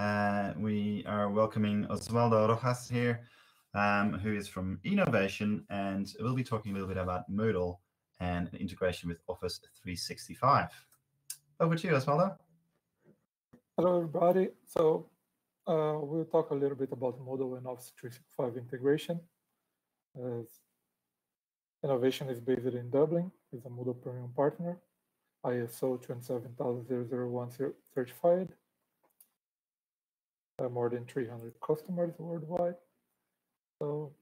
Uh, we are welcoming Oswaldo Rojas here, um, who is from Enovation, and we'll be talking a little bit about Moodle and integration with Office 365. Over to you, Oswaldo. Hello, everybody. So uh, we'll talk a little bit about Moodle and Office 365 integration. As Enovation is based in Dublin, is a Moodle Premium partner, ISO 27001 certified, Uh, more than 300 customers worldwide. So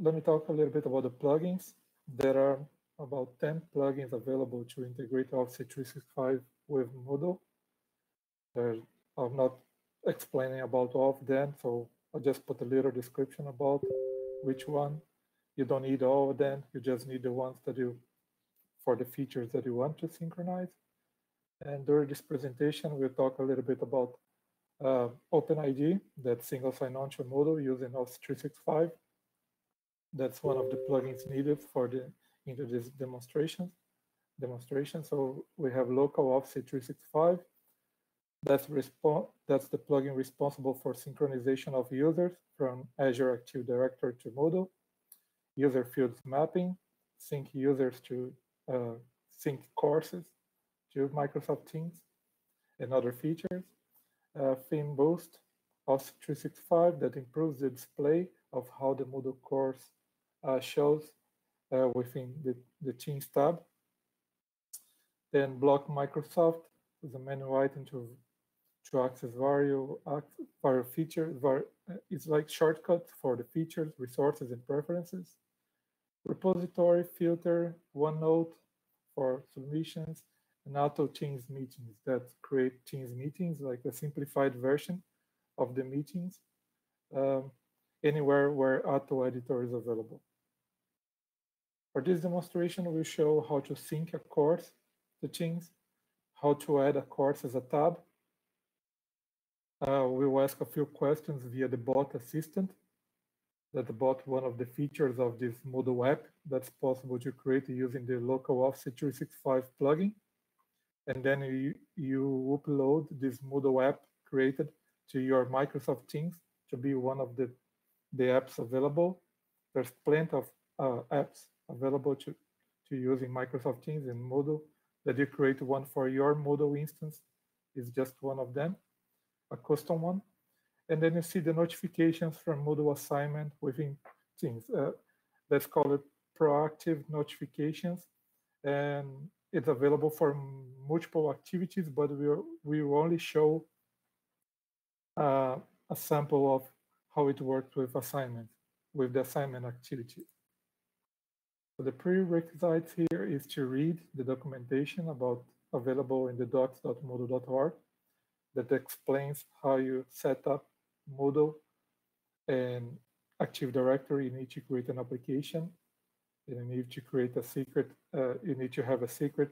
let me talk a little bit about the plugins. There are about 10 plugins available to integrate Office 365 with Moodle. There's, I'm not explaining about all of them, so I'll just put a little description about which one. You don't need all of them, you just need the ones that you, for the features that you want to synchronize. And during this presentation, we'll talk a little bit about uh, OpenID, that single sign-on Moodle using Office 365. That's one of the plugins needed for the into this demonstration. Demonstration. So we have local Office 365. That's respo that's the plugin responsible for synchronization of users from Azure Active Directory to Moodle, user fields mapping, sync users to uh, sync courses to Microsoft Teams, and other features uh, theme boost of 365 that improves the display of how the Moodle course uh, shows uh, within the, the Teams tab. Then block Microsoft with a menu item to, to access various, various features. Var, it's like shortcut for the features, resources, and preferences. Repository filter, OneNote for submissions, Atto Teams meetings that create Teams meetings, like a simplified version of the meetings, um, anywhere where Atto editor is available. For this demonstration, we'll show how to sync a course to Teams, how to add a course as a tab. Uh, we'll ask a few questions via the bot assistant. That bot one of the features of this Moodle app that's possible to create using the local Office 365 plugin and then you, you upload this Moodle app created to your Microsoft Teams to be one of the, the apps available. There's plenty of uh, apps available to, to use in Microsoft Teams and Moodle that you create one for your Moodle instance is just one of them, a custom one. And then you see the notifications from Moodle assignment within Teams. Uh, that's called proactive notifications. And it's available for multiple activities, but we we will only show uh, a sample of how it works with assignment, with the assignment activity. So the prerequisites here is to read the documentation about available in the docs.moodle.org that explains how you set up Moodle and Active Directory. in to create an application you need to create a secret, uh, you need to have a secret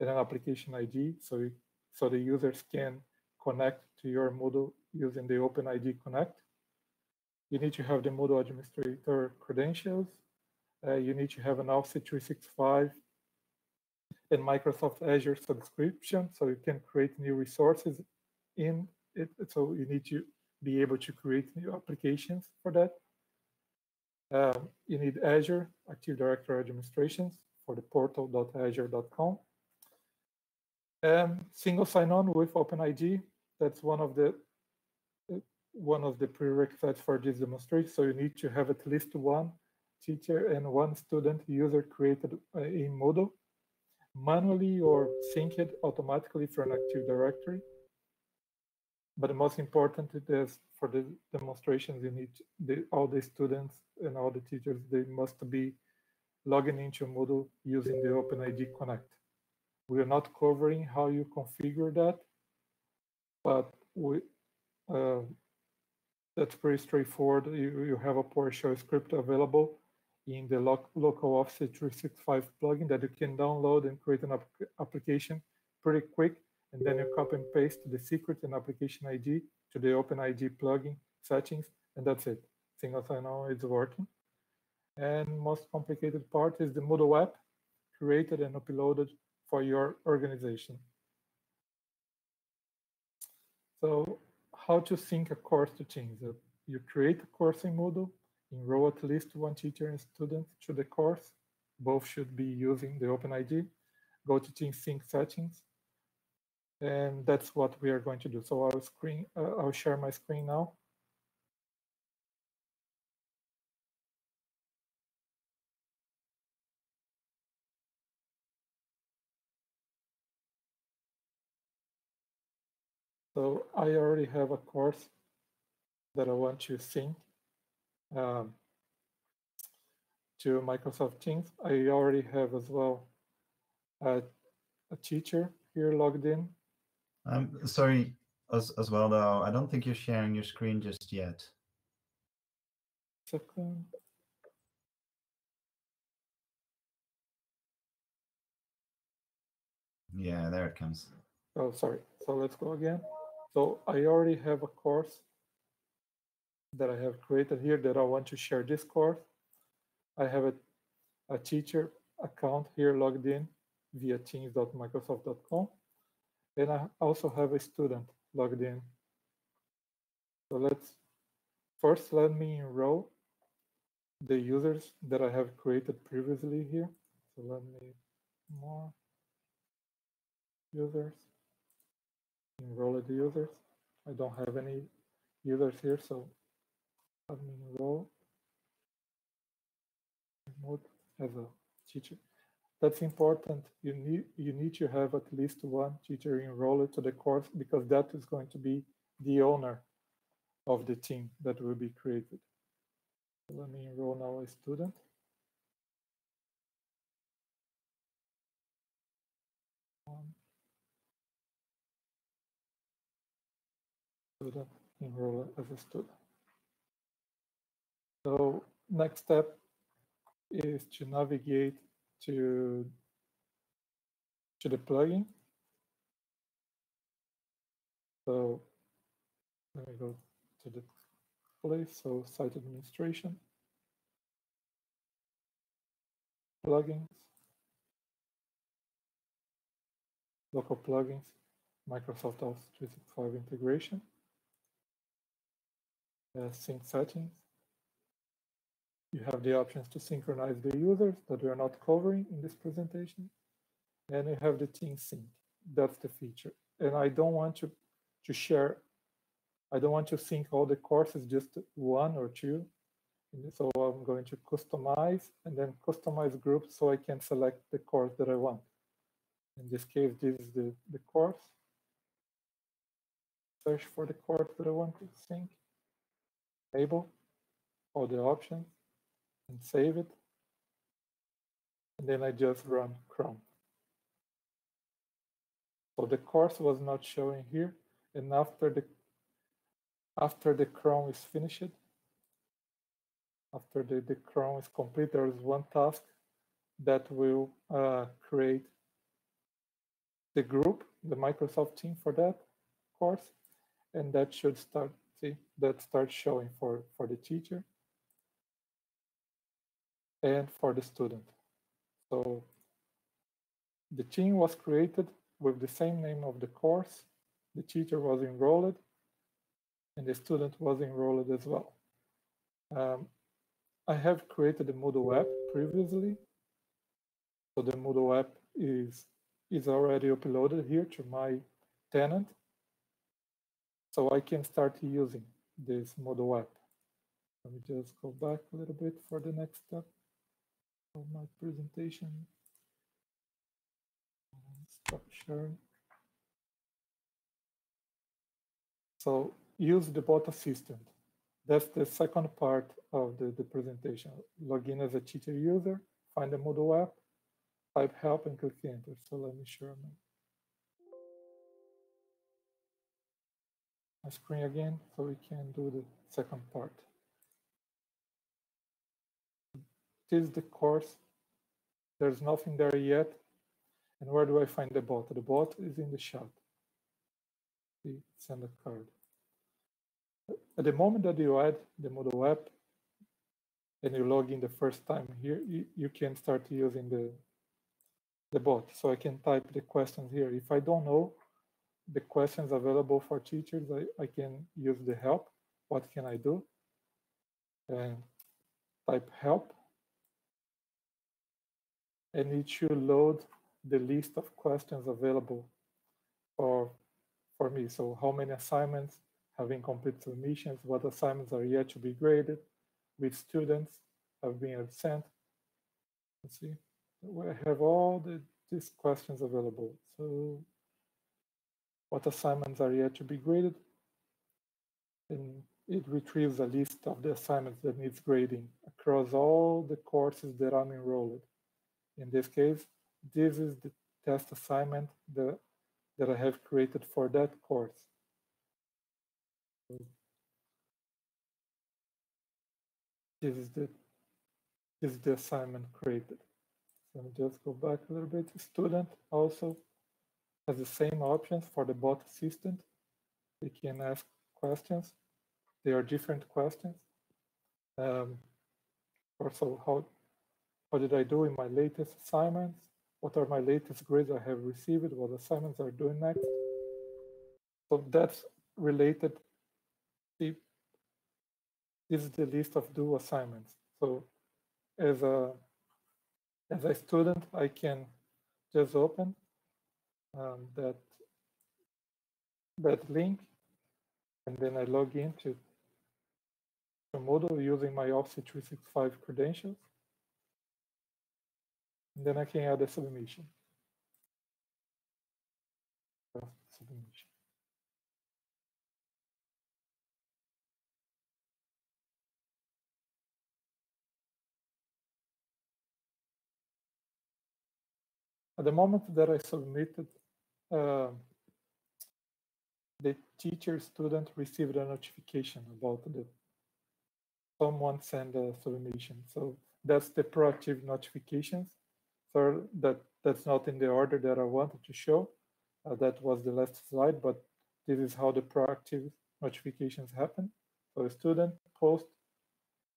and an application ID so, you, so the users can connect to your Moodle using the OpenID Connect. You need to have the Moodle administrator credentials. Uh, you need to have an Office 365 and Microsoft Azure subscription so you can create new resources in it. So you need to be able to create new applications for that. Um, you need Azure Active Directory administrations for the portal.azure.com. Um, single sign-on with OpenID. That's one of the one of the prerequisites for this demonstration. So you need to have at least one teacher and one student user created uh, in Moodle, manually or synced automatically from an Active Directory. But the most important is for the demonstrations, you need the, all the students and all the teachers, they must be logging into Moodle using the OpenID Connect. We are not covering how you configure that, but we, uh, that's pretty straightforward. You, you have a PowerShell script available in the lo local Office 365 plugin that you can download and create an ap application pretty quick and then you copy and paste the secret and application ID to the OpenID plugin settings, and that's it. Single sign-on is working. And most complicated part is the Moodle app created and uploaded for your organization. So how to sync a course to Teams. You create a course in Moodle, enroll at least one teacher and student to the course. Both should be using the OpenID. Go to Teams Sync settings, and that's what we are going to do. So I'll screen, uh, I'll share my screen now. So I already have a course that I want to sync um, to Microsoft Teams. I already have as well a, a teacher here logged in. I'm sorry as, as well, though. I don't think you're sharing your screen just yet. Second. Yeah, there it comes. Oh, sorry. So let's go again. So I already have a course that I have created here that I want to share this course. I have a, a teacher account here logged in via teams.microsoft.com. And I also have a student logged in. So let's first let me enroll the users that I have created previously here. So let me more users enroll the users. I don't have any users here, so admin role remote as a teacher. That's important. You need you need to have at least one teacher enrolled to the course because that is going to be the owner of the team that will be created. Let me enroll now a student. Student enroll as a student. So next step is to navigate to, to the plugin. So let me go to the place, so site administration, plugins, local plugins, Microsoft Office 365 integration, uh, sync settings, you have the options to synchronize the users that we are not covering in this presentation. And you have the team sync. That's the feature. And I don't want to, to share, I don't want to sync all the courses, just one or two. So I'm going to customize and then customize groups so I can select the course that I want. In this case, this is the, the course. Search for the course that I want to sync. Enable all the options and save it. And then I just run cron. So the course was not showing here. And after the after the cron is finished, after the, the cron is complete, there is one task that will uh, create the group, the Microsoft team for that course. And that should start, see, that starts showing for, for the teacher and for the student. So the team was created with the same name of the course. The teacher was enrolled and the student was enrolled as well. Um, I have created a Moodle app previously. So the Moodle app is, is already uploaded here to my tenant. So I can start using this Moodle app. Let me just go back a little bit for the next step of my presentation. Stop sharing. So use the bot assistant. That's the second part of the, the presentation. Log in as a teacher user, find the Moodle app, type help and click enter. So let me share my, my screen again so we can do the second part. Is the course. There's nothing there yet. And where do I find the bot? The bot is in the chat. Send a card. At the moment that you add the Moodle app and you log in the first time here, you, you can start using the, the bot. So I can type the questions here. If I don't know the questions available for teachers, I, I can use the help. What can I do? And type help. And it should load the list of questions available for, for me. So how many assignments have incomplete submissions, what assignments are yet to be graded, which students have been absent. Let's see, we have all the, these questions available. So what assignments are yet to be graded? And it retrieves a list of the assignments that needs grading across all the courses that I'm enrolled. In this case, this is the test assignment that, that I have created for that course. This is the this is the assignment created. So let me just go back a little bit. Student also has the same options for the bot assistant. They can ask questions. They are different questions. Um, also, how what did I do in my latest assignments? What are my latest grades I have received? What assignments are doing next? So that's related. See, this is the list of due assignments. So as a as a student, I can just open um, that that link, and then I log into the Moodle using my Office 365 credentials. Then I can add a submission. Submission. At the moment that I submitted, uh, the teacher student received a notification about the someone sent a submission. So that's the proactive notifications. So that that's not in the order that I wanted to show. Uh, that was the last slide, but this is how the proactive notifications happen. So a student post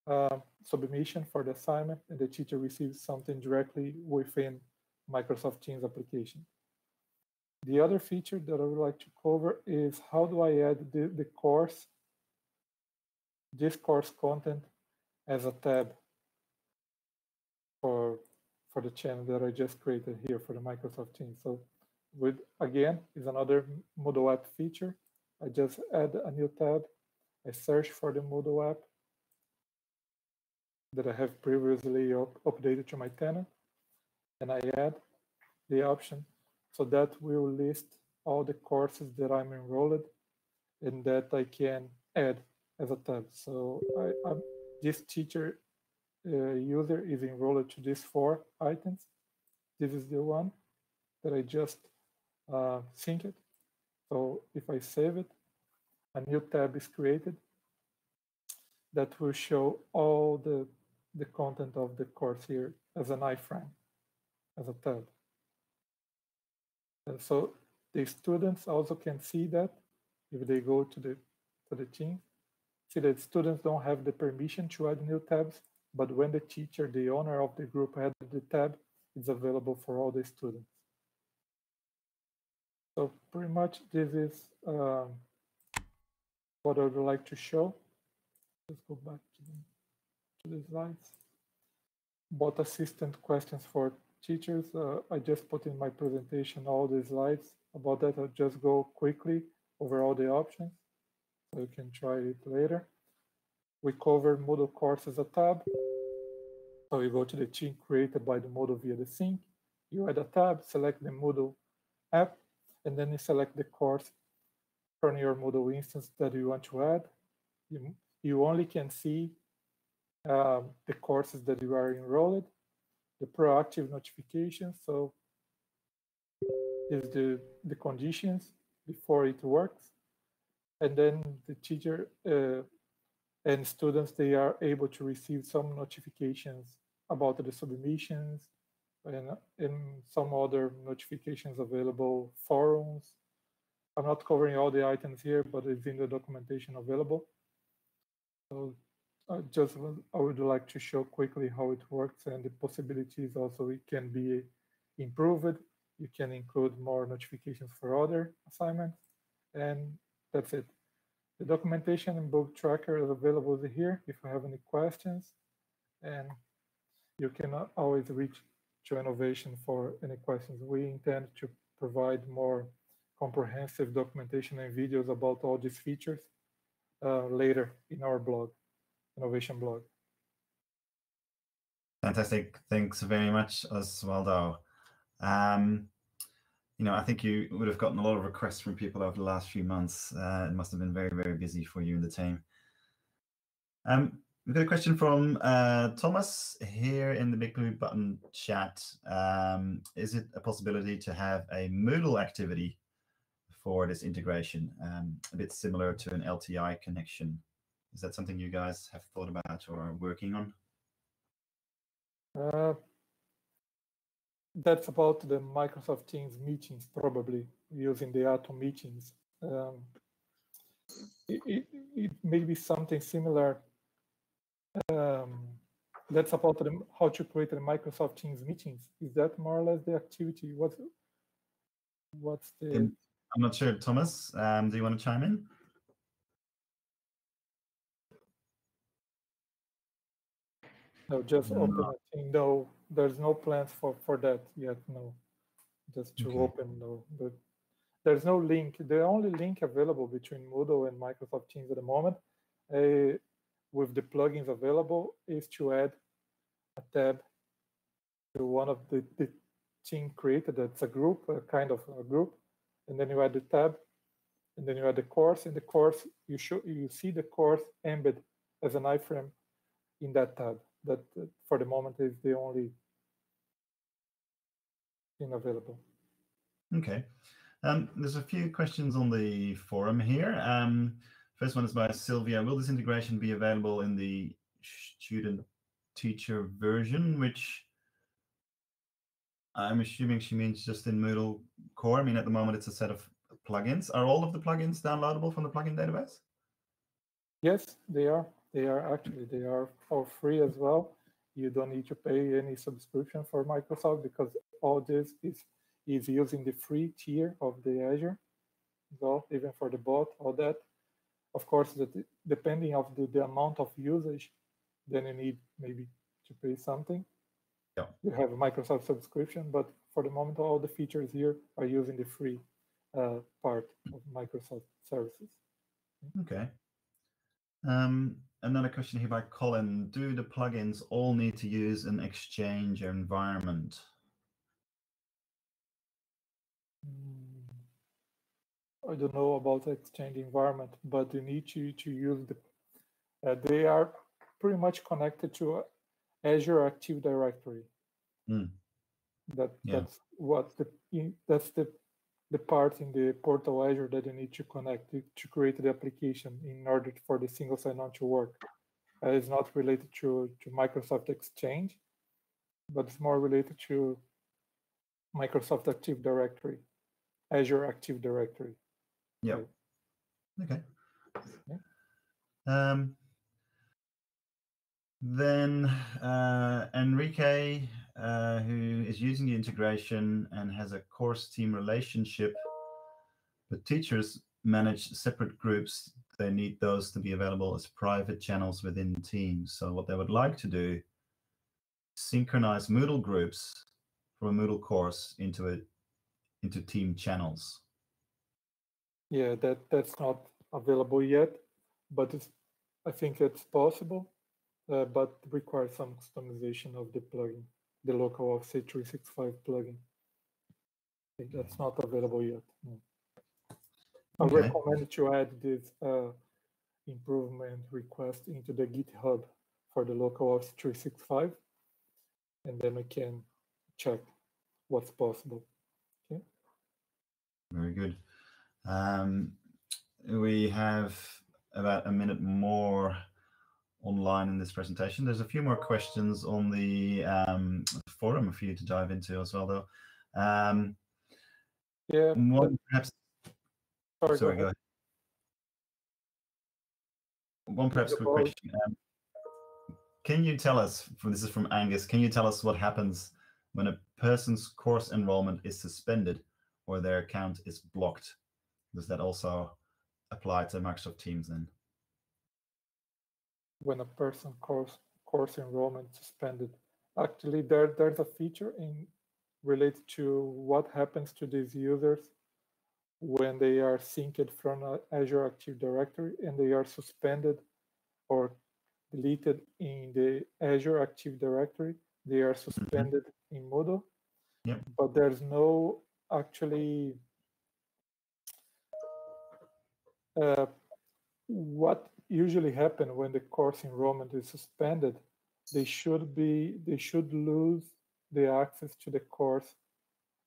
uh, submission for the assignment and the teacher receives something directly within Microsoft Teams application. The other feature that I would like to cover is how do I add the, the course, this course content as a tab for the channel that I just created here for the Microsoft Teams. So with, again, is another Moodle app feature. I just add a new tab. I search for the Moodle app that I have previously up, updated to my tenant and I add the option so that will list all the courses that I'm enrolled and that I can add as a tab. So I, I'm, this teacher user is enrolled to these four items. This is the one that I just uh, synced. So if I save it, a new tab is created that will show all the, the content of the course here as an iframe as a tab. And so the students also can see that if they go to the to the team. See that students don't have the permission to add new tabs, but when the teacher, the owner of the group added the tab, it's available for all the students. So pretty much this is um, what I would like to show. Let's go back to the, to the slides. Bot assistant questions for teachers. Uh, I just put in my presentation all the slides about that. I'll just go quickly over all the options so you can try it later. We cover Moodle course as a tab. So you go to the team created by the Moodle via the sync. You add a tab, select the Moodle app, and then you select the course from your Moodle instance that you want to add. You, you only can see um, the courses that you are enrolled the proactive notification. So is the, the conditions before it works. And then the teacher uh, and students, they are able to receive some notifications about the submissions and, some other notifications available, forums. I'm not covering all the items here, but it's in the documentation available. So I just I would like to show quickly how it works and the possibilities also it can be improved You can include more notifications for other assignments, and that's it. The documentation and bug tracker is available here if you have any questions, and you can always reach to Enovation for any questions. We intend to provide more comprehensive documentation and videos about all these features uh, later in our blog, Enovation blog. Fantastic. Thanks very much, Oswaldo. Um, you know, I think you would have gotten a lot of requests from people over the last few months. Uh, it must have been very, very busy for you and the team. Um, we've got a question from uh, Thomas here in the Big Blue Button chat. Um, is it a possibility to have a Moodle activity for this integration, um, a bit similar to an LTI connection? Is that something you guys have thought about or are working on? Uh, that's about the Microsoft Teams meetings, probably using the Atom meetings. Um, it, it, it, may be something similar. Um, that's about the, how to create the Microsoft Teams meetings. Is that more or less the activity? What's what's the? I'm not sure, Thomas. Um, do you want to chime in? No, just no. open a thing. No, there's no plans for for that yet. No, just to okay. open. No, but there's no link. The only link available between Moodle and Microsoft Teams at the moment, uh, with the plugins available, is to add a tab to one of the, the team created. That's a group, a kind of a group, and then you add the tab, and then you add the course. In the course, you show you see the course embed as an iframe in that tab that for the moment is the only thing available. Okay. Um, there's a few questions on the forum here. Um, first one is by Sylvia. Will this integration be available in the student teacher version, which I'm assuming she means just in Moodle core. I mean, at the moment, it's a set of plugins. Are all of the plugins downloadable from the plugin database? Yes, they are. They are actually, they are for free as well. You don't need to pay any subscription for Microsoft because all this is, is using the free tier of the Azure. So even for the bot, all that. Of course, that depending of the, the amount of usage, then you need maybe to pay something. Yeah. You have a Microsoft subscription, but for the moment, all the features here are using the free uh, part of Microsoft services. Okay. Um, another question here by Colin. Do the plugins all need to use an Exchange environment? Hmm. I don't know about Exchange environment, but you need to, to use the, uh, they are pretty much connected to Azure Active Directory. Mm. That yeah. that's what the that's the the part in the portal Azure that you need to connect to, to create the application in order for the single sign-on to work. Uh, it's not related to, to Microsoft Exchange, but it's more related to Microsoft Active Directory, Azure Active Directory. Yeah. Okay. Yeah. Um, then uh, Enrique uh, who is using the integration and has a course team relationship, but teachers manage separate groups. They need those to be available as private channels within teams. So what they would like to do, synchronize Moodle groups from a Moodle course into a into team channels. Yeah, that that's not available yet, but I think it's possible, uh, but requires some customization of the plugin the local Office 365 plugin. That's not available yet. No. I okay. recommend to add this uh, improvement request into the GitHub for the local Office 365, and then I can check what's possible. Okay. Very good. Um, we have about a minute more online in this presentation. There's a few more questions on the um, forum for you to dive into as well, though. Um, yeah. One perhaps. Sorry, sorry go, ahead. One perhaps quick question. Um, can you tell us, this is from Angus, can you tell us what happens when a person's course enrollment is suspended or their account is blocked. Does that also apply to Microsoft Teams then? When a person course course enrollment suspended, actually there there's a feature in related to what happens to these users when they are synced from Azure Active Directory and they are suspended or deleted in the Azure Active Directory. They are mm-hmm. suspended mm -hmm. in Moodle. Yep. But there's no actually uh, what usually happen when the course enrollment is suspended they should be they should lose the access to the course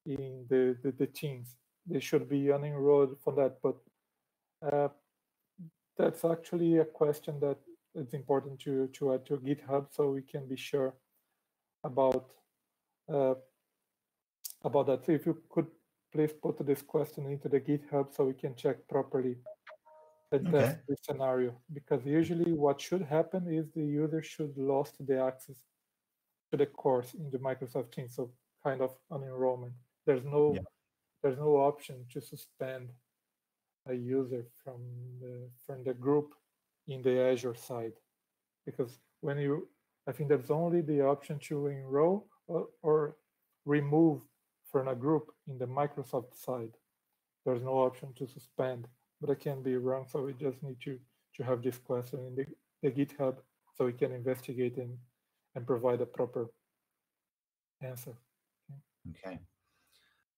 in the the, the teams. They should be unenrolled from that but uh, that's actually a question that it's important to to add to github so we can be sure about uh, about that. So if you could please put this question into the github so we can check properly that okay. the scenario because usually what should happen is the user should lost the access to the course in the Microsoft Teams, so kind of an enrollment. There's no yeah. there's no option to suspend a user from the from the group in the Azure side because when you I think there's only the option to enroll or, or remove from a group in the Microsoft side. There's no option to suspend but I can be wrong. So we just need to to have this question in the, the GitHub so we can investigate and, and provide a proper answer. Okay.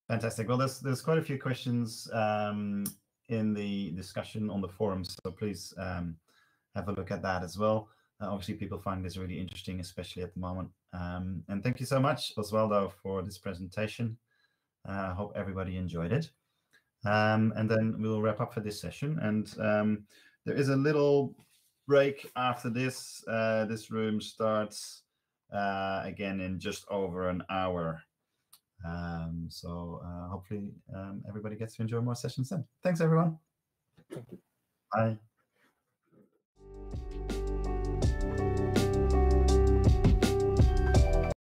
Fantastic. Well, there's there's quite a few questions um, in the discussion on the forums, so please um, have a look at that as well. Uh, obviously, people find this really interesting, especially at the moment. Um, and thank you so much, Oswaldo, for this presentation. I uh, hope everybody enjoyed it. Um, and then we'll wrap up for this session. And um, there is a little break after this. Uh, this room starts uh, again in just over an hour. Um, so uh, hopefully um, everybody gets to enjoy more sessions then. Thanks, everyone. Thank you. Bye.